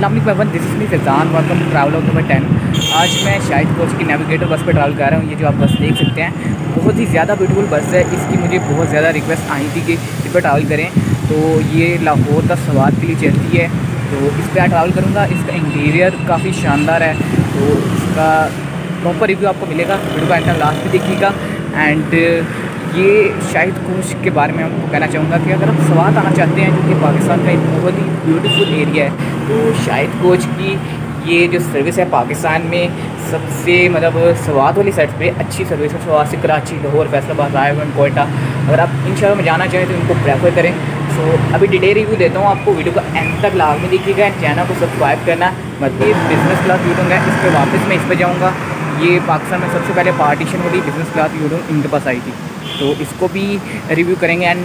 अस्सलाम वालेकुम this is me Faizan welcome to travel of number ten आज मैं शाहिद कोच की नेविगेटर बस पर ट्रैवल कर रहा हूँ। ये जो आप बस देख सकते हैं, बहुत ही ज़्यादा ब्यूटीफुल बस है। इसकी मुझे बहुत ज़्यादा रिक्वेस्ट आई थी कि इस पर ट्रैवल करें। तो ये लाहौर तक सवार के लिए चलती है। तो इस पर ट्रैवल करूँगा। इसका इंटीरियर काफ़ी शानदार है। तो इसका प्रॉपर रिव्यू आपको मिलेगा। वीडियो का लास्ट भी देखिएगा। एंड ये शाहिद कोच के बारे में आपको कहना चाहूँगा कि अगर आप स्वाद आना चाहते हैं जो कि पाकिस्तान का एक बहुत ही ब्यूटीफुल एरिया है तो शाहिद कोच की ये जो सर्विस है पाकिस्तान में सबसे मतलब स्वाद वाली साइड पे अच्छी सर्विस है। स्वाद से कराची, लाहौर, फैसलाबाद रायगंज कोयटा। अगर आप इन में जाना चाहें तो इनको प्रेफर करें। सो अभी डिटेल रिव्यू देता हूँ, आपको वीडियो का एंड तक लाभ में देखिएगा। चैनल को सब्सक्राइब करना मतलब बिज़नेस क्लास वीडियो इस पर वापस मैं इस पर जाऊँगा। ये पाकिस्तान में सबसे पहले पार्टीशन वाली बिज़नेस क्लास वीडियो इनके पास आई थी। तो इसको भी रिव्यू करेंगे एंड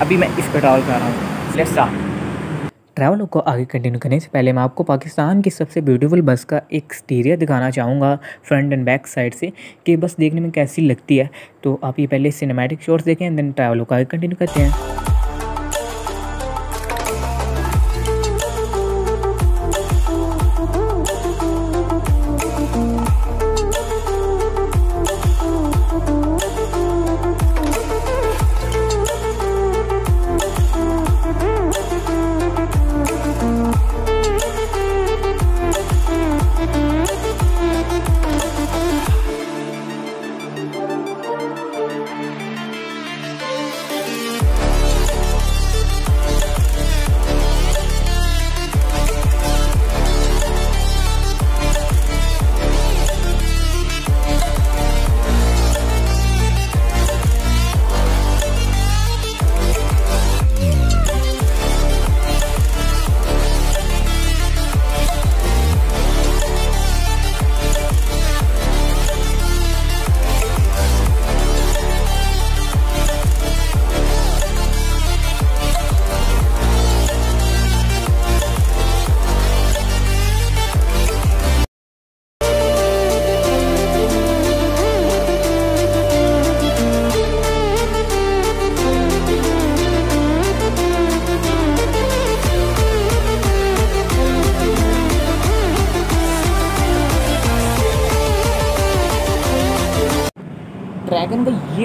अभी मैं इस पर ट्रैवल कर रहा हूँ। ट्रैवल को आगे कंटिन्यू करने से पहले मैं आपको पाकिस्तान की सबसे ब्यूटीफुल बस का एक्सटीरियर दिखाना चाहूँगा फ्रंट एंड बैक साइड से, कि बस देखने में कैसी लगती है। तो आप ये पहले सिनेमैटिक शॉट्स देखें देन ट्रैवल को आगे कंटिन्यू करते हैं।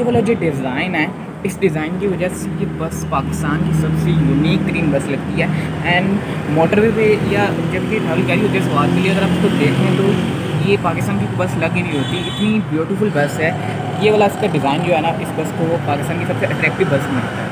वाला जो डिज़ाइन है, इस डिज़ाइन की वजह से ये बस पाकिस्तान की सबसे यूनिक तरीन बस लगती है। एंड मोटरवे पे या जब भी ट्रैवल करी होती है सवाल के लिए, अगर आप उसको देखें तो ये पाकिस्तान की बस लग ही नहीं होती। इतनी ब्यूटीफुल बस है। ये वाला इसका डिज़ाइन जो है ना, इस बस को पाकिस्तान की सबसे अट्रैक्टिव बस में है।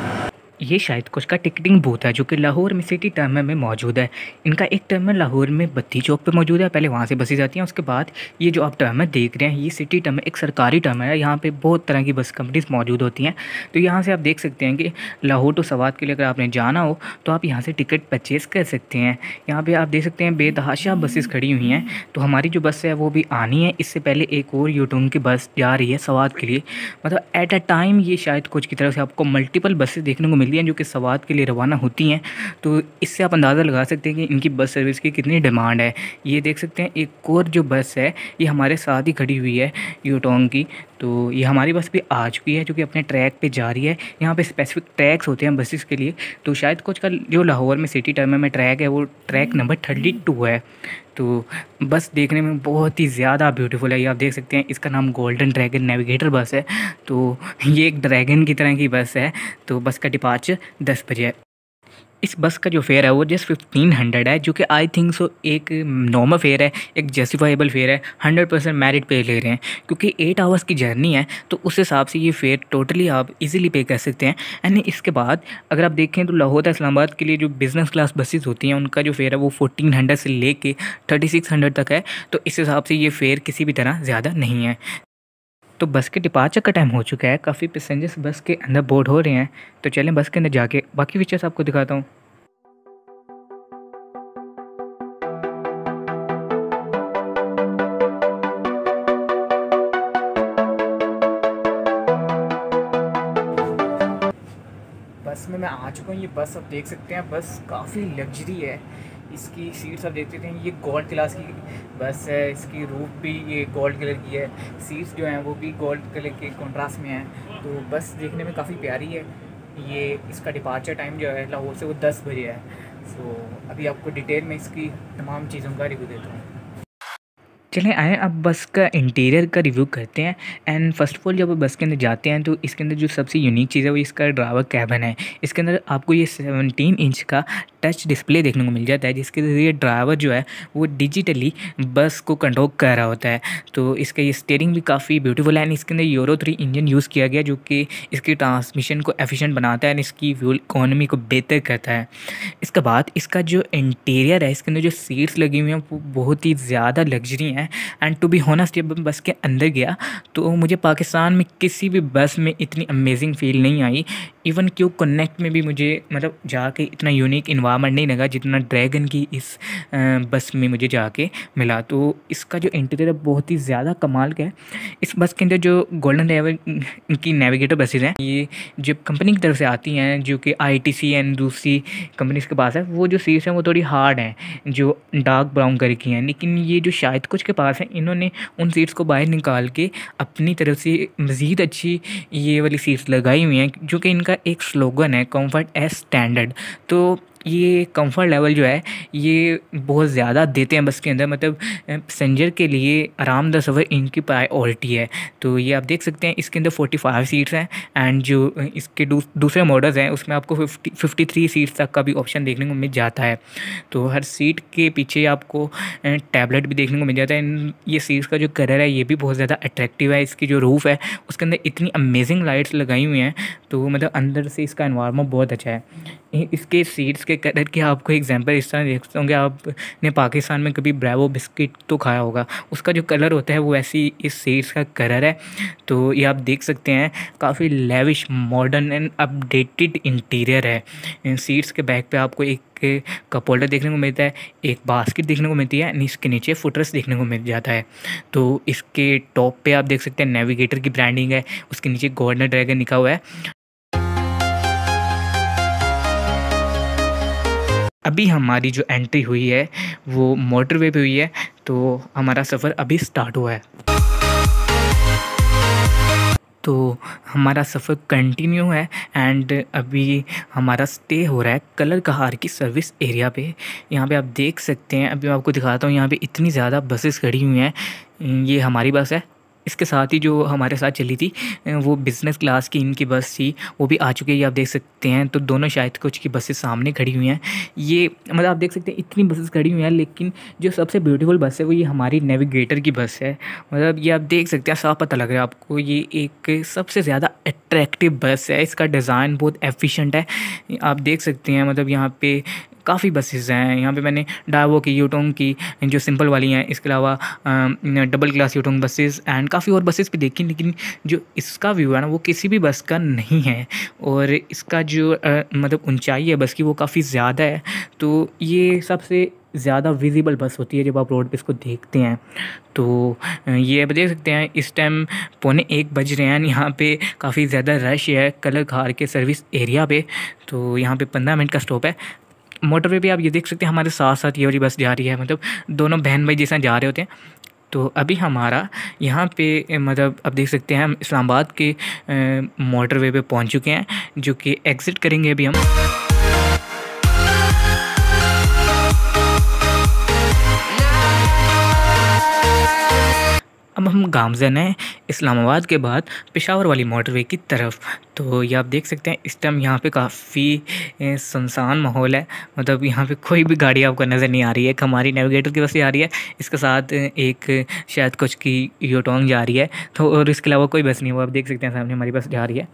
ये शायद कुछ का टिकटिंग बूथ है, जो कि लाहौर में सिटी टर्मिनल में मौजूद है। इनका एक टर्मिनल लाहौर में बत्ती चौक पे मौजूद है, पहले वहाँ से बसें जाती हैं, उसके बाद ये जो आप टर्मिनल देख रहे हैं, ये सिटी टर्मिनल एक सरकारी टर्मिनल है, यहाँ पे बहुत तरह की बस कंपनीज़ मौजूद होती हैं। तो यहाँ से आप देख सकते हैं कि लाहौर टू सवाद के लिए अगर आपने जाना हो तो आप यहाँ से टिकट परचेज़ कर सकते हैं। यहाँ पर आप देख सकते हैं बेतहाशा बसेस खड़ी हुई हैं। तो हमारी जो बस है, वो भी आनी है। इससे पहले एक और यूटून की बस जा रही है सवाद के लिए। मतलब एट अ टाइम ये शायद कुछ की तरफ़ से आपको मल्टीपल बसेस देखने को मिलती हैं जो कि सवाद के लिए रवाना होती हैं तो इससे आप अंदाज़ा लगा सकते हैं कि इनकी बस सर्विस की कितनी डिमांड है। ये देख सकते हैं, एक और जो बस है, ये हमारे साथ ही खड़ी हुई है यूटोंग की। तो ये हमारी बस भी आ चुकी है जो कि अपने ट्रैक पे जा रही है। यहाँ पे स्पेसिफिक ट्रैक्स होते हैं बसेस के लिए। तो शायद कुछ का जो लाहौर में सिटी टर्मिनल में ट्रैक है वो ट्रैक नंबर थर्टी टू है। तो बस देखने में बहुत ही ज़्यादा ब्यूटीफुल है। ये आप देख सकते हैं इसका नाम गोल्डन ड्रैगन नेविगेटर बस है। तो ये एक ड्रैगन की तरह की बस है। तो बस का डिपार्चर दस बजे है। इस बस का जो फेयर है वो जस्ट फिफ्टीन हंड्रेड है, जो कि आई थिंक सो एक नॉर्मल फेयर है, एक जस्टिफाइबल फेयर है हंड्रेड परसेंट मेरिट पे ले रहे हैं। क्योंकि एट आवर्स की जर्नी है तो उस हिसाब से ये फेयर टोटली आप इजीली पे कर सकते हैं। एंड इसके बाद अगर आप देखें तो लाहौर इस्लामाबाद के लिए जो बिज़नेस क्लास बसेस होती हैं, उनका जो फेयर है वो फोर्टीन हंड्रेड से ले कर थर्टी सिक्स हंड्रेड तक है। तो इस हिसाब से ये फेयर किसी भी तरह ज़्यादा नहीं है। तो बस के डिपार्चर का टाइम हो चुका है। काफ़ी पैसेंजर्स बस के अंदर बोर्ड हो रहे हैं। तो चलें बस के अंदर जाके। बाकी फीचर्स आपको दिखाता हूँ। बस में मैं आ चुका हूँ। ये बस आप देख सकते हैं। बस काफ़ी लग्जरी है। इसकी सीट्स आप देख सकते हैं ये गोल्ड क्लास की बस है, इसकी रूफ भी ये गोल्ड कलर की है। सीट्स जो हैं वो भी गोल्ड कलर के कॉन्ट्रास्ट में हैं। तो बस देखने में काफ़ी प्यारी है। ये इसका डिपार्चर टाइम जो है, लाहौर से वो दस बजे है। सो अभी आपको डिटेल में इसकी तमाम चीज़ों का रिव्यू देता हूँ। चलें, आए अब बस का इंटीरियर का रिव्यू करते हैं एंड फ़र्स्ट ऑफ़ ऑल जब बस के अंदर जाते हैं तो इसके अंदर जो सबसे यूनिक चीज़ है वो इसका ड्राइवर कैबन है। इसके अंदर आपको ये सेवनटीन इंच का टच डिस्प्ले देखने को मिल जाता है, जिसके ज़रिए ड्राइवर जो है वो डिजिटली बस को कंट्रोल कर रहा होता है। तो इसका ये स्टेयरिंग भी काफ़ी ब्यूटीफुल है एंड इसके अंदर यूरो थ्री इंजन यूज़ किया गया जो कि इसकी ट्रांसमिशन को एफिशिएंट बनाता है एंड इसकी फ्यूल इकोनॉमी को बेहतर करता है। इसके बाद इसका जो इंटीरियर है, इसके अंदर जो सीट्स लगी हुई हैं वो बहुत ही ज़्यादा लग्जरी हैं। एंड टू बी होनेस्ट जब बस के अंदर गया तो मुझे पाकिस्तान में किसी भी बस में इतनी अमेजिंग फील नहीं आई। इवन क्यों कनेक्ट में भी मुझे मतलब जाके इतना यूनिक इन्वायरमेंट नहीं लगा जितना ड्रैगन की इस बस में मुझे जाके मिला। तो इसका जो इंटीरियर है बहुत ही ज़्यादा कमाल का है। इस बस के अंदर जो गोल्डन लेवल की नेविगेटर बसेज हैं, ये जो कंपनी की तरफ़ से आती हैं, जो कि आई टी सी एंड दूसरी कंपनीज़ के पास है, वो जो सीट्स हैं, वो थोड़ी हार्ड हैं, जो डार्क ब्राउन कलर की हैं। लेकिन ये जो शायद कुछ के पास हैं, इन्होंने उन सीट्स को बाहर निकाल के अपनी तरफ़ से मज़ीद अच्छी ये वाली सीट्स लगाई हुई हैं, जो कि इनका एक स्लोगन है कंफर्ट एज स्टैंडर्ड तो ये कंफर्ट लेवल जो है, ये बहुत ज़्यादा देते हैं बस के अंदर। मतलब पैसेंजर के लिए आरामदा सफ़र इनकी प्रायोरिटी है। तो ये आप देख सकते हैं, इसके अंदर फोर्टी फाइव सीट्स हैं एंड जो इसके दूसरे मॉडल्स हैं, उसमें आपको फिफ्टी फिफ्टी थ्री सीट्स तक का भी ऑप्शन देखने को मिल जाता है। तो हर सीट के पीछे आपको टैबलेट भी देखने को मिल जाता है। ये सीट्स का जो कलर है, ये भी बहुत ज़्यादा अट्रैक्टिव है। इसकी जो रूफ़ है, उसके अंदर इतनी अमेजिंग लाइट्स लगाई हुई हैं। तो मतलब अंदर से इसका इन्वायरमेंट बहुत अच्छा है। इसके सीट्स के कलर की आपको एग्ज़ाम्पल इस तरह देख सकते होंगे, आपने पाकिस्तान में कभी ब्रावो बिस्किट तो खाया होगा। उसका जो कलर होता है, वो ऐसी इस सीट्स का कलर है। तो ये आप देख सकते हैं, काफ़ी lavish modern and updated interior है। इन सीट्स के बैक पे आपको एक कप होल्डर देखने को मिलता है, एक बास्केट देखने को मिलती है इसके नीचे फुटरस देखने को मिल जाता है। तो इसके टॉप पे आप देख सकते हैं नेविगेटर की ब्रांडिंग है, उसके नीचे गवर्नर ड्रैगन लिखा हुआ है। अभी हमारी जो एंट्री हुई है, वो मोटरवे पे हुई है तो हमारा सफ़र अभी स्टार्ट हुआ है। तो हमारा सफ़र कंटिन्यू है एंड अभी हमारा स्टे हो रहा है कलर कहार की सर्विस एरिया पे। यहाँ पे आप देख सकते हैं, अभी मैं आपको दिखाता हूँ, यहाँ पे इतनी ज़्यादा बसेस खड़ी हुई हैं, ये हमारी बस है। इसके साथ ही जो हमारे साथ चली थी, वो बिज़नेस क्लास की इनकी बस थी, वो भी आ चुकी है आप देख सकते हैं। तो दोनों शायद कुछ की बसेस सामने खड़ी हुई हैं। ये मतलब आप देख सकते हैं, इतनी बसेस खड़ी हुई हैं, लेकिन जो सबसे ब्यूटीफुल बस है, वो ये हमारी नेविगेटर की बस है। मतलब ये आप देख सकते हैं, साफ़ पता लग रहा है आपको, ये एक सबसे ज़्यादा अट्रैक्टिव बस है। इसका डिज़ाइन बहुत एफिशिएंट है। आप देख सकते हैं मतलब यहाँ पे काफ़ी बसेस हैं। यहाँ पे मैंने डावो की यूटोंग की जो सिंपल वाली हैं इसके अलावा double class Yutong buses and काफ़ी और बसेस भी देखी लेकिन जो इसका व्यू है ना वो किसी भी बस का नहीं है। और इसका जो आ, मतलब ऊंचाई है बस की वो काफ़ी ज़्यादा है। तो ये सबसे ज़्यादा विजिबल बस होती है जब आप रोड पे इसको देखते हैं। तो ये आप देख सकते हैं इस टाइम पौने एक बज रहे हैं। यहाँ पे काफ़ी ज़्यादा रश है कलर खार के सर्विस एरिया पे। तो यहाँ पे पंद्रह मिनट का स्टॉप है। मोटरवे पे आप ये देख सकते हैं, हमारे साथ साथ ये वाली बस जा रही है मतलब दोनों बहन भाई जैसा जा रहे होते हैं। तो अभी हमारा यहाँ पे मतलब आप देख सकते हैं, हम इस्लामाबाद के मोटरवे पे पहुँच चुके हैं, जो कि एग्ज़िट करेंगे अभी हम। अब हम गामजन हैं, इस्लामाबाद के बाद पेशावर वाली मोटरवे की तरफ़। तो ये आप देख सकते हैं, इस टाइम यहाँ पे काफ़ी सुनसान माहौल है। मतलब यहाँ पे कोई भी गाड़ी आपको नज़र नहीं आ रही है, एक हमारी नेविगेटर की बस आ रही है, इसके साथ एक, शायद कुछ की योटोंग जा रही है। तो और इसके अलावा कोई बस नहीं वो आप देख सकते हैं सामने हमारी बस जा रही है।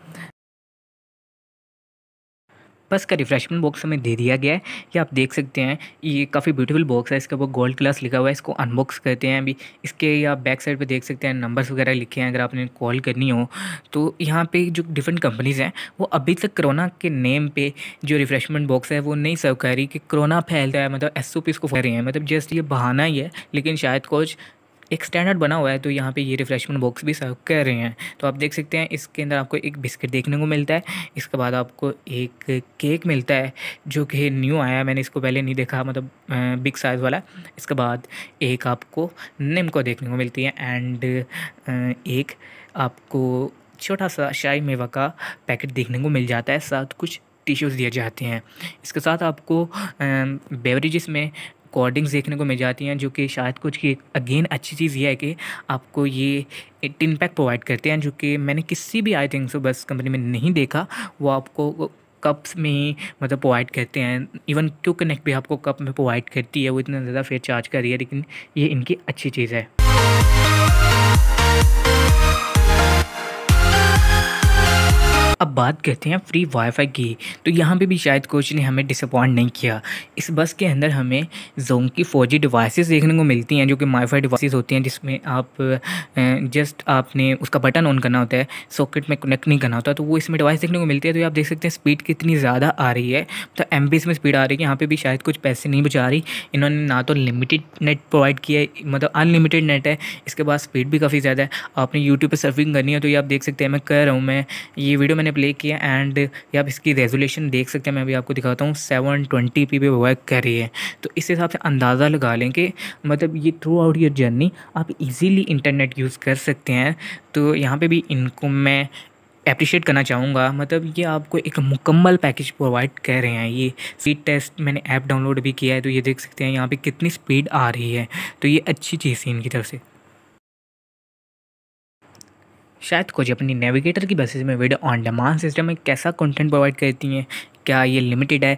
बस का रिफ्रेशमेंट बॉक्स हमें दे दिया गया है। ये आप देख सकते हैं, ये काफ़ी ब्यूटीफुल बॉक्स है, इसके ऊपर गोल्ड क्लास लिखा हुआ है, इसको अनबॉक्स करते हैं अभी। इसके आप बैक साइड पर देख सकते हैं नंबर्स वगैरह लिखे हैं, अगर आपने कॉल करनी हो। तो यहाँ पर जो डिफरेंट कंपनीज़ हैं, वो अभी तक कोरोना के नेम पर जो रिफ्रेशमेंट बॉक्स है, वो नहीं सर्व कर रही कि कोरोना फैलता है मतलब एस ओ पी इसको कर रही हैं। मतलब जस्ट ये बहाना ही है, लेकिन शायद कुछ एक स्टैंडर्ड बना हुआ है तो यहाँ पे ये रिफ्रेशमेंट बॉक्स भी सर्व कर रहे हैं। तो आप देख सकते हैं, इसके अंदर आपको एक बिस्किट देखने को मिलता है। इसके बाद आपको एक केक मिलता है, जो कि न्यू आया मैंने इसको पहले नहीं देखा मतलब बिग साइज़ वाला। इसके बाद एक आपको निम को देखने को मिलती है एंड एक आपको छोटा सा शाही मेवा का पैकेट देखने को मिल जाता है। साथ कुछ टिश्यूज़ दिए जाते हैं। इसके साथ आपको बेवरेजेस में ड्रिंक्स देखने को मिल जाती हैं, जो कि शायद कुछ की अगेन अच्छी चीज़ यह है कि आपको ये टिन पैक प्रोवाइड करते हैं, जो कि मैंने किसी भी आई थिंक सो बस कंपनी में नहीं देखा। वो आपको कप्स में ही मतलब प्रोवाइड करते हैं। इवन क्यों कनेक्ट भी आपको कप में प्रोवाइड करती है, वो इतना ज़्यादा फेयर चार्ज कर रही है, लेकिन ये इनकी अच्छी चीज़ है। अब बात करते हैं फ्री वाईफाई की। तो यहाँ पे भी शायद कोच ने हमें डिसअपॉइंट नहीं किया। इस बस के अंदर हमें जोन की फ़ौजी डिवाइसेस देखने को मिलती हैं, जो कि वाईफाई डिवाइसेस होती हैं, जिसमें आप जस्ट आपने उसका बटन ऑन करना होता है सॉकेट में कनेक्ट नहीं करना होता तो वो इसमें डिवाइस देखने को मिलती है। तो आप देख सकते हैं स्पीड कितनी ज़्यादा आ रही है। तो एम में स्पीड आ रही है, यहाँ पर भी शायद कुछ पैसे नहीं बचा रही। इन्होंने ना तो लिमिटेड नेट प्रोवाइड किया है मतलब अनलिमिटेड नेट है। इसके बाद स्पीड भी काफ़ी ज़्यादा है। आपने यूट्यूब पर सर्फिंग करनी है तो ये आप देख सकते हैं, मैं कह रहा हूँ, मैं ये वीडियो मैंने प्ले किया एंड ये आप इसकी रेजोल्यूशन देख सकते हैं। मैं अभी आपको दिखाता हूँ सेवन ट्वेंटी पी पे वर्क कर रही है तो इस हिसाब से अंदाज़ा लगा लें कि मतलब ये थ्रू आउट योर जर्नी आप इजीली इंटरनेट यूज़ कर सकते हैं। तो यहाँ पे भी इनको मैं अप्रिशिएट करना चाहूँगा। मतलब ये आपको एक मुकम्मल पैकेज प्रोवाइड कर रहे हैं ये। स्पीड टेस्ट मैंने ऐप डाउनलोड भी किया है तो ये देख सकते हैं यहाँ पे कितनी स्पीड आ रही है। तो ये अच्छी चीज़ है इनकी तरफ़ से। शायद कुछ अपनी नेविगेटर की बसेज में वीडियो ऑन डिमांड सिस्टम में कैसा कंटेंट प्रोवाइड करती हैं? क्या ये लिमिटेड है?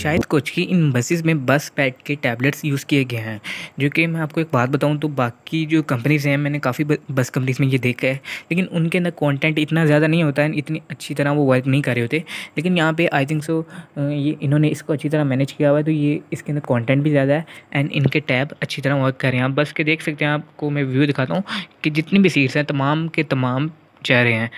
शायद कुछ की इन बसेस में बस पैड के टैबलेट्स यूज़ किए गए हैं। जो कि मैं आपको एक बात बताऊँ तो बाकी जो कंपनीज़ हैं, मैंने काफ़ी बस कंपनीज़ में ये देखा है। लेकिन उनके अंदर कंटेंट इतना ज़्यादा नहीं होता है, इतनी अच्छी तरह वो वर्क नहीं कर रहे होते। लेकिन यहाँ पे आई थिंक सो ये इन्होंने इसको अच्छी तरह मैनेज किया हुआ है तो ये इसके अंदर कॉन्टेंट भी ज़्यादा है एंड इनके टैब अच्छी तरह वर्क कर रहे हैं। आप बस के देख सकते हैं, आपको मैं व्यू दिखाता हूँ कि जितनी भी सीट्स हैं, तमाम के तमाम चेहरे हैं।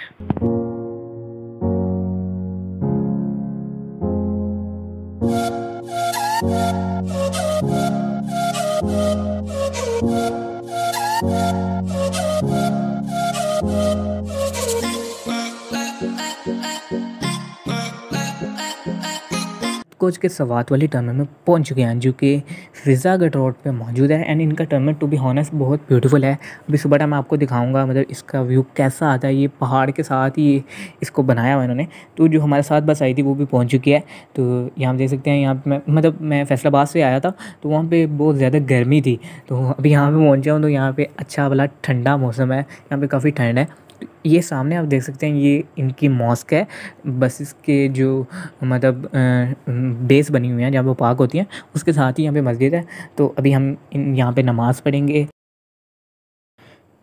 कोच के सवात वाली टर्मिनल में पहुँच चुके हैं, जो कि फिज़ागढ़ रोड पे मौजूद है। एंड इनका टर्मिनल टू बी हॉनेस्ट बहुत ब्यूटीफुल है। अभी सुबह टाइम आपको दिखाऊँगा मतलब इसका व्यू कैसा आता है, ये पहाड़ के साथ ही इसको बनाया हुआ इन्होंने। तो जो हमारे साथ बस आई थी, वो भी पहुँच चुकी है। तो यहाँ देख सकते हैं, यहाँ पर मैं मतलब मैं फैसलाबाद से आया था तो वहाँ पर बहुत ज़्यादा गर्मी थी। तो अभी यहाँ पर पहुँचा हूँ तो यहाँ पर अच्छा वाला ठंडा मौसम है। यहाँ पर काफ़ी ठंड है। ये सामने आप देख सकते हैं, ये इनकी मॉस्क है। बसेस के जो मतलब बेस बनी हुई हैं, जहाँ वो पार्क होती हैं, उसके साथ ही यहाँ पे मस्जिद है। तो अभी हम इन, यहाँ पे नमाज़ पढ़ेंगे।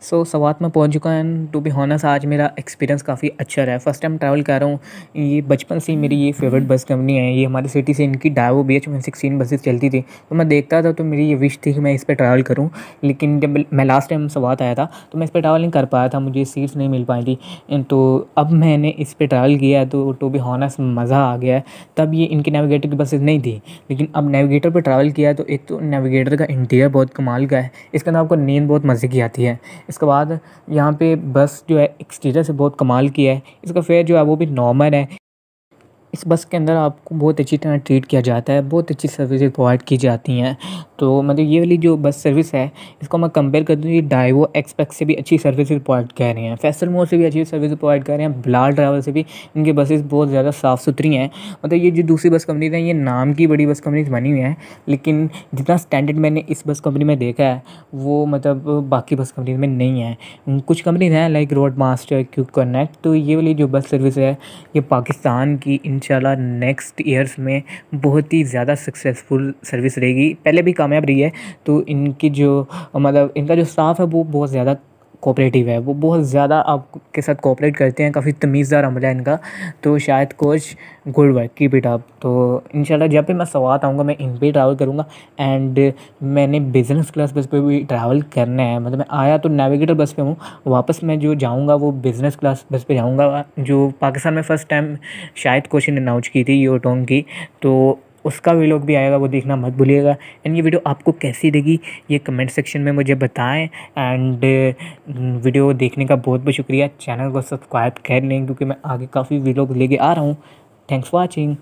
सो so, सवात में पहुँच चुका है। टू बी हॉनस आज मेरा एक्सपीरियंस काफ़ी अच्छा रहा है। फ़र्स्ट टाइम ट्रैवल कर रहा हूँ। ये बचपन से ही मेरी ये फेवरेट बस कंपनी है। ये हमारी सिटी से इनकी Daewoo B H one sixteen buses चलती थी। तो मैं देखता था तो मेरी ये विश थी कि मैं इस पर ट्रैवल करूँ। लेकिन जब मैं लास्ट टाइम सवात आया था तो मैं इस पर ट्रैवल नहीं कर पाया था। मुझे सीट्स नहीं मिल पाई थी। तो अब मैंने इस पर ट्रैवल किया तो टू बी हॉनस मज़ा आ गया तब ये इनकी नेविगेटर की बसेज नहीं थी। लेकिन अब नेविगेटर पर ट्रैवल किया तो एक तो नेविगेटर का इंटीरियर बहुत कमाल का है। इसके अंदर आपको नींद बहुत मज़े की आती है। इसके बाद यहाँ पे बस जो है एक्सटीरियर से बहुत कमाल की है। इसका फेयर जो है, वो भी नॉर्मल है। इस बस के अंदर आपको बहुत अच्छी तरह ट्रीट किया जाता है, बहुत अच्छी सर्विसेज़ प्रोवाइड की जाती हैं। तो मतलब ये वाली जो बस सर्विस है, इसको मैं कंपेयर कर दूँ डाइवो एक्सपेक्स से भी अच्छी सर्विसेज़ प्रोवाइड कर रहे हैं। फैसल मोर से भी अच्छी सर्विस प्रोवाइड कर रहे हैं बिलाल ट्रैवल से भी। इनकी बसेस बहुत ज़्यादा साफ़ सुथरी हैं। मतलब ये जो दूसरी बस कंपनी हैं, ये नाम की बड़ी बस कंपनीज़ बनी हुई हैं, लेकिन जितना स्टैंडर्ड मैंने इस बस कंपनी में देखा है, वो मतलब बाकी बस कंपनी में नहीं है। कुछ कंपनीज़ हैं like Road Master Q Connect तो ये वाली जो बस सर्विस है, ये पाकिस्तान की इंशाल्लाह नेक्स्ट ईयर्स में बहुत ही ज़्यादा सक्सेसफुल सर्विस रहेगी। पहले भी कामयाब रही है तो इनकी जो मतलब इनका जो स्टाफ है वो बहुत ज़्यादा कोऑपरेटिव है। वो बहुत ज़्यादा आपके साथ कोऑपरेट करते हैं, काफ़ी तमीज़दार अमला है इनका तो शायद coach good work keep it up तो इंशाल्लाह जब भी मैं सवात आऊँगा, मैं इन पर ट्रैवल करूँगा। एंड मैंने बिज़नेस क्लास बस पे भी ट्रैवल करना है। मतलब मैं आया तो नेविगेटर बस पे हूँ। वापस मैं जो जाऊँगा, वो बिज़नेस क्लास बस पे जाऊँगा। जो पाकिस्तान में फ़र्स्ट टाइम शायद कोच ने अनाउंस की थी योटोंग की। तो उसका वीडियो भी आएगा, वो देखना मत भूलिएगा। एंड ये वीडियो आपको कैसी लगी, ये कमेंट सेक्शन में मुझे बताएँ। एंड वीडियो देखने का बहुत बहुत शुक्रिया। चैनल को सब्सक्राइब कर लें, क्योंकि मैं आगे काफ़ी वीडियो लेके आ रहा हूँ। Thanks for watching